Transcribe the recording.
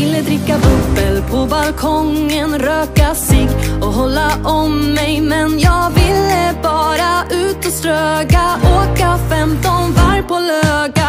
Ville dricka bubbel på balkongen, röka sig och hålla om mig. Men jag ville bara ut och ströga, åka 15 varv på löga.